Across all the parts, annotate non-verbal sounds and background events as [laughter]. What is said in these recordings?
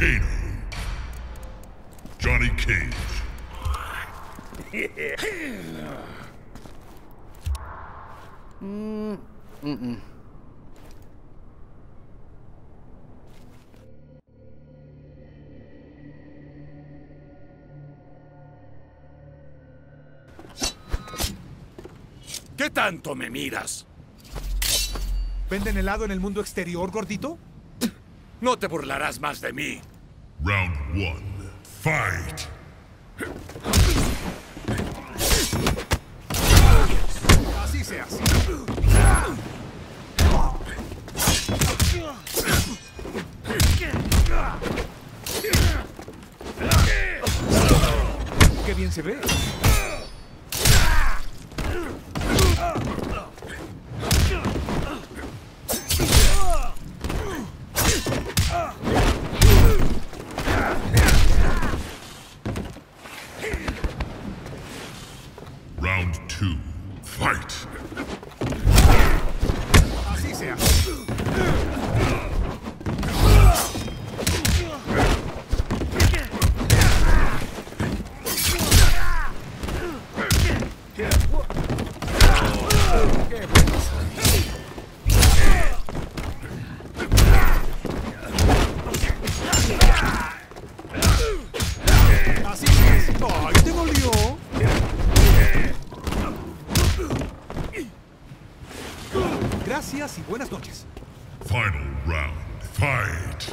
Kano. Johnny Cage. ¿Qué tanto me miras? ¿Venden helado en el mundo exterior, gordito? No te burlarás más de mí. Round one. Fight. Así se hace. Qué bien se ve. Two. Fight. Así se Gracias y buenas noches. Final round. Fight.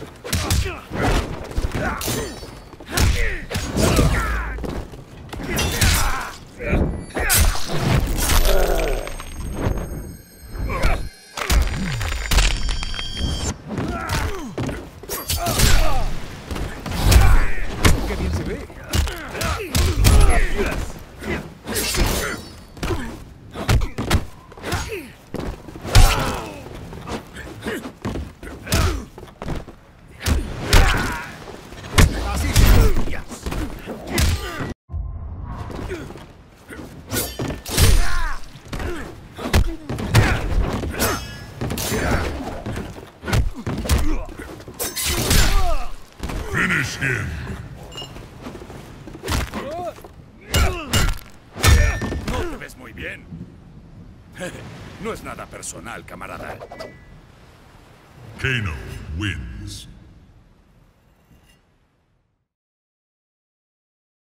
Qué bien se ve. No ves muy bien. [laughs] No es nada personal, camarada. Kano wins.